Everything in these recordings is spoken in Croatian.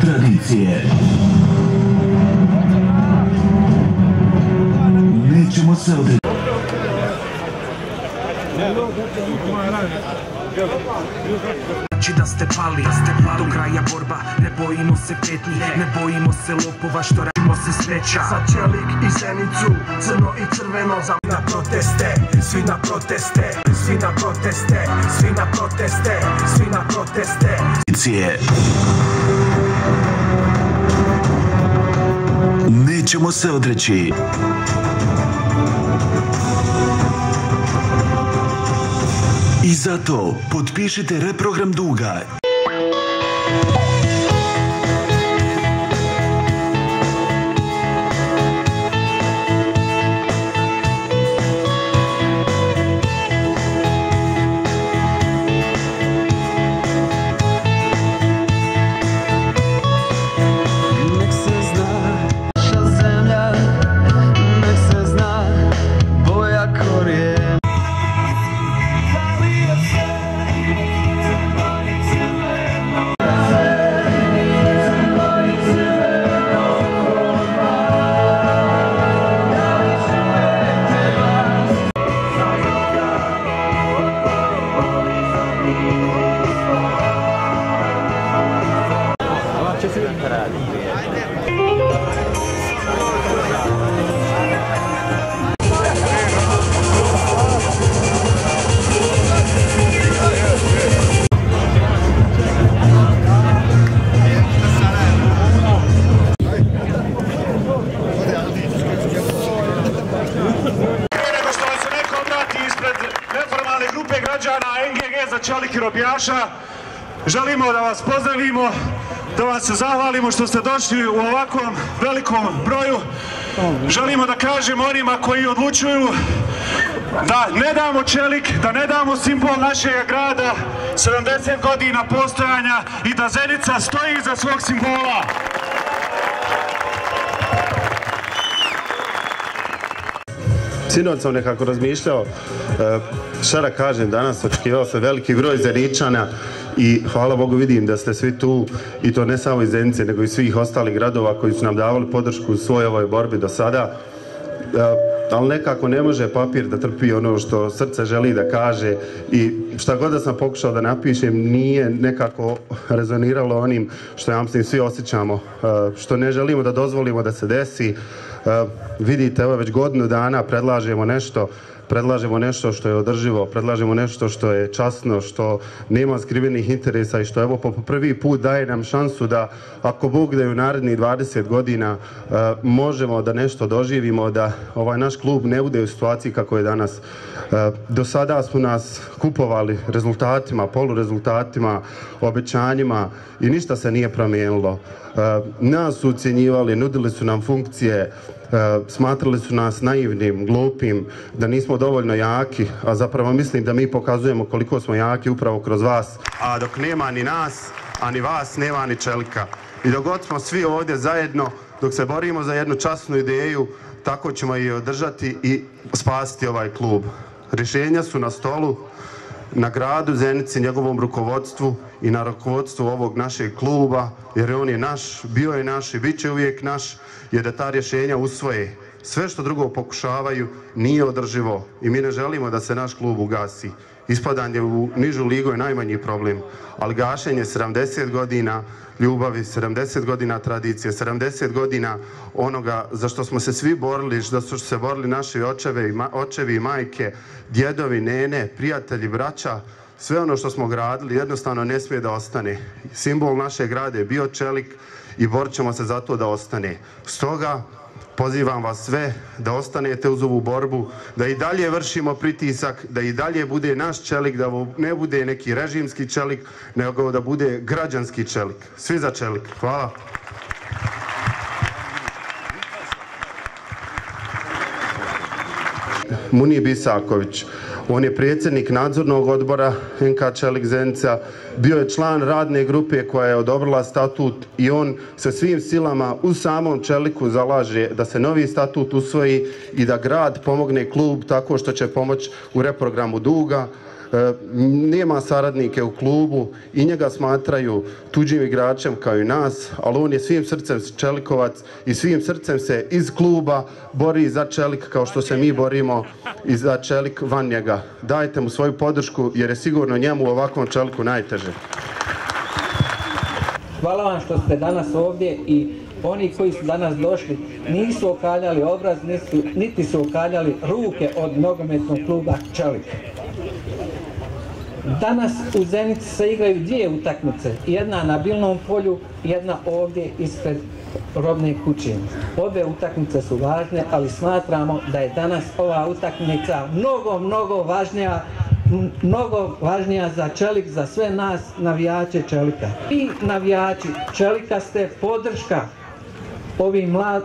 tradicije. Nećemo se odreći. Znači da ste pali, ste pali do kraja borba Ne bojimo se petnji, ne bojimo se lopova Što radimo se sreća Za čelik i zenicu, crno i crveno Za na proteste, svi na proteste Svi na proteste, svi na proteste Svi na proteste. Nećemo se odreći. I zato potpišite reprogram duga Robijaša, želimo da vas pozdravimo, da vam se zahvalimo što ste došli u ovakvom velikom broju. Želimo da kažemo onima koji odlučuju da ne damo čelik, da ne damo simbol našeg grada, 70 godina postojanja i da Zenica stoji iza svog simbola. Sinoć sam nekako razmišljao, e, šta da kažem, danas očekivao se veliki broj Zeničana i hvala Bogu vidim da ste svi tu i to ne samo iz Zenice nego i svih ostalih gradova koji su nam davali podršku u svojoj ovoj borbi do sada. E, ali nekako ne može papir da trpi ono što srce želi da kaže i šta god da sam pokušao da napišem nije nekako rezoniralo onim što ja mislim svi osjećamo, e, što ne želimo da dozvolimo da se desi. E, vidite, evo već godinu dana predlažemo nešto, predlažemo nešto što je održivo, predlažemo nešto što je časno, što nema skrivenih interesa i što evo po prvi put daje nam šansu da ako Bog da je u narednih 20 godina e, možemo da nešto doživimo, da ovaj naš klub ne bude u situaciji kako je danas. E, do sada smo nas kupovali rezultatima, polurezultatima, obećanjima i ništa se nije promijenilo. E, nas su ucjenjivali, nudili su nam funkcije, smatrali su nas naivnim, glupim, da nismo dovoljno jaki, a zapravo mislim da mi pokazujemo koliko smo jaki upravo kroz vas. A dok nema ni nas, a ni vas, nema ni čelika. I dok god smo svi ovdje zajedno, dok se borimo za jednu časnu ideju, tako ćemo i održati i spasiti ovaj klub. Rješenja su na stolu, na gradu Zenici, njegovom rukovodstvu i na rukovodstvu ovog našeg kluba, jer on je naš, bio je naš i bit će uvijek naš, je da ta rješenja usvoje. Sve što drugo pokušavaju nije održivo i mi ne želimo da se naš klub ugasi. Ispadanje u nižu ligu je najmanji problem, ali gašenje 70 godina ljubavi, 70 godina tradicije, 70 godina onoga za što smo se svi borili, za što su se borili naši očevi i, ma- očevi i majke, djedovi, nene, prijatelji, braća, sve ono što smo gradili jednostavno ne smije da ostane. Simbol našeg grada je bio čelik i borit ćemo se za to da ostane. Stoga pozivam vas sve da ostanete uz ovu borbu, da i dalje vršimo pritisak, da i dalje bude naš čelik, da ne bude neki režimski čelik, nego da bude građanski čelik. Svi za čelik. Hvala. Munije Bisaković. On je predsjednik nadzornog odbora NK Čelik Zenica, bio je član radne grupe koja je odobrila statut i on sa svim silama u samom Čeliku zalaže da se novi statut usvoji i da grad pomogne klub tako što će pomoći u reprogramu duga, nema saradnike u klubu i njega smatraju tuđim igračem kao i nas, ali on je svim srcem Čelikovac i svim srcem se iz kluba bori za Čelik kao što se mi borimo i za Čelik van njega. Dajte mu svoju podršku jer je sigurno njemu u ovakvom Čeliku najteže. Hvala vam što ste danas ovdje i oni koji su danas došli nisu okaljali obraz, nisu, niti su okaljali ruke od nogometnog kluba Čelik. Danas u Zenici se igraju dvije utakmice, jedna na Bilnom polju, jedna ovdje ispred robne kuće. Obe utakmice su važne, ali smatramo da je danas ova utakmica mnogo, mnogo važnija mnogo važnija za Čelik, za sve nas navijače Čelika. I navijači Čelika ste podrška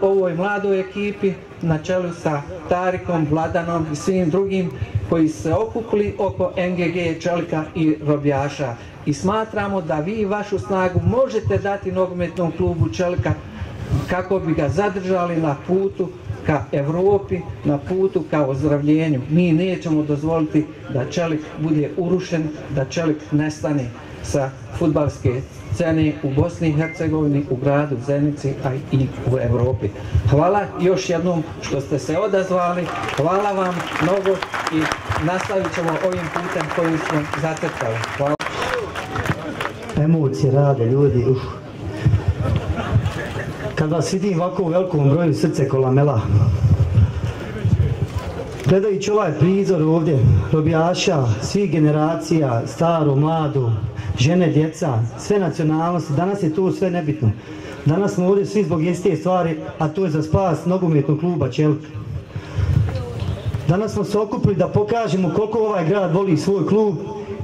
ovoj mladoj ekipi na čelu sa Tarikom, Vladanom i svim drugim koji se okupili oko NGG Čelika i Robljaša. I smatramo da vi vašu snagu možete dati nogometnom klubu Čelika kako bi ga zadržali na putu ka Europi, na putu ka ozdravljenju. Mi nećemo dozvoliti da Čelik bude urušen, da Čelik nestane sa futbalske scene u Bosni i Hercegovini, u gradu Zenici, a i u Europi. Hvala još jednom što ste se odazvali, hvala vam mnogo i nastavit ćemo ovim putem koji smo zacrtali. Hvala. Emocije rade ljudi, uf. Kad vas vidim ovako u velikom broju srce kolamela. Gledajući ovaj prizor ovdje, robijaša, svih generacija, staro, mladu, žene, djeca, sve nacionalnosti, danas je to sve nebitno. Danas smo ovdje svi zbog iste stvari, a to je za spas nogometnog kluba Čelik. Danas smo se okupili da pokažemo koliko ovaj grad voli svoj klub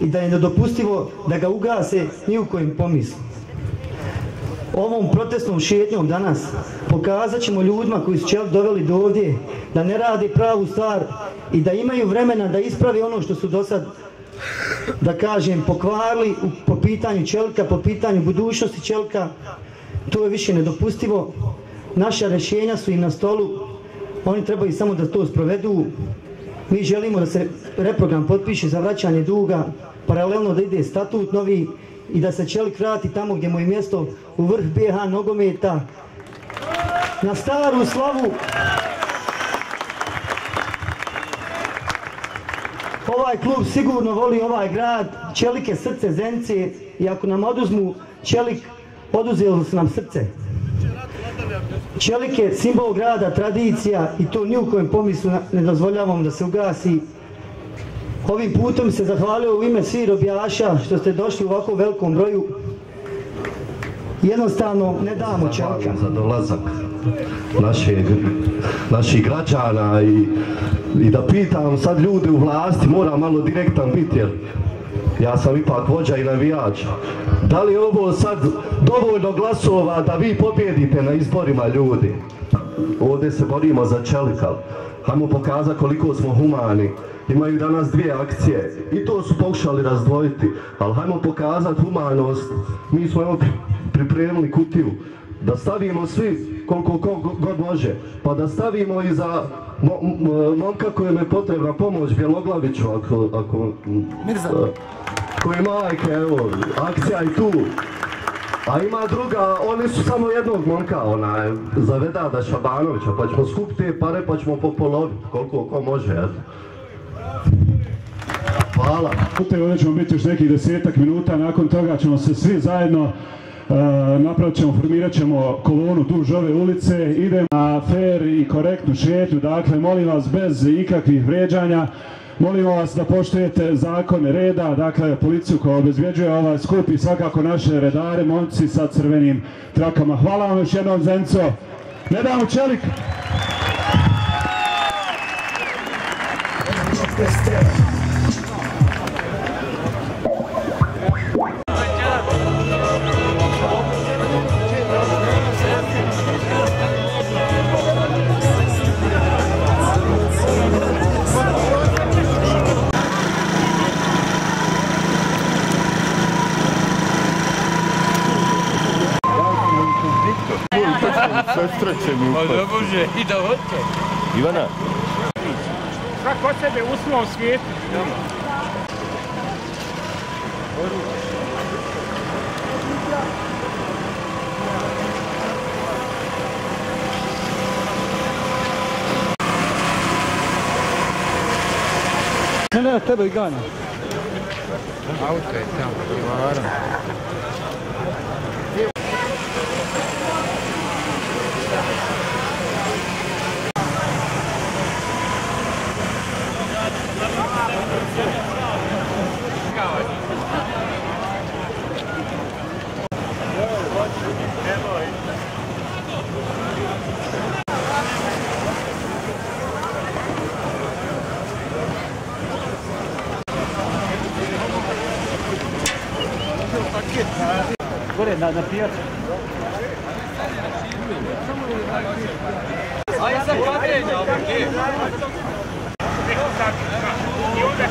i da je nedopustivo da ga ugase ni u kojem pomislu. Ovom protestnom šetnjom danas pokazat ćemo ljudima koji su Čelik doveli do ovdje da ne rade pravu stvar i da imaju vremena da ispravi ono što su do sad da kažem, pokvarili po pitanju Čelika, po pitanju budućnosti Čelika. To je više nedopustivo. Naša rješenja su im na stolu. Oni trebaju samo da to sprovedu. Mi želimo da se reprogram potpiše za vraćanje duga, paralelno da ide statut novi i da se Čelik vrati tamo gdje mu je mjesto u vrh BH nogometa. Na staru slavu Ovaj klub sigurno voli ovaj grad, Čelik je srce Zenice i ako nam oduzmu Čelik, oduzeli su nam srce. Čelik je simbol grada, tradicija i to ni u kojem pomislu ne dozvoljavamo da se ugasi. Ovim putom se zahvalio u ime svih robijaša što ste došli u ovako velikom broju. Jednostavno ne damo Čelika. za dolazak naših, građana i, da pitam sad ljude u vlasti, moram malo direktan biti jer ja sam ipak vođa i navijač. Da li je ovo sad dovoljno glasova da vi pobjedite na izborima ljudi? Ovdje se borimo za čelika. Hajmo pokazati koliko smo humani. Imaju danas dvije akcije i to su pokušali razdvojiti. Ali hajmo pokazati humanost. Mi smo evo pripremili kutiju. Da stavimo svi koliko god može. Pa da stavimo i za momka kojem je potrebna pomoć Bjeloglaviću ako, ako koji majke, evo, akcija i tu. A ima druga, oni su samo jednog momka, onaj, za Vedada Šabanovića, pa ćemo skupiti te pare pa ćemo popoloviti, koliko ko može, eto. Hvala. Ovdje ćemo biti još nekih desetak minuta, nakon toga ćemo se svi zajedno napravit ćemo, formirat ćemo kolonu duž ove ulice, idemo na fair i korektnu šetnju, dakle molim vas bez ikakvih vređanja, Molimo vas da poštujete zakone reda, dakle policiju koja obezvjeđuje ovaj skup i svakako naše redare, momci sa crvenim trakama. Hvala vam još jednom Zenco. Ne damo čelik! Sestra će mi Pa ne može i da hoće. Ivana. Svak od sebe u svom svijetu. Ne, ne, tebe i ganja. Auto je tamo, privara. Gore, na, na pijacu. Ajde sa kvadrenja, I onda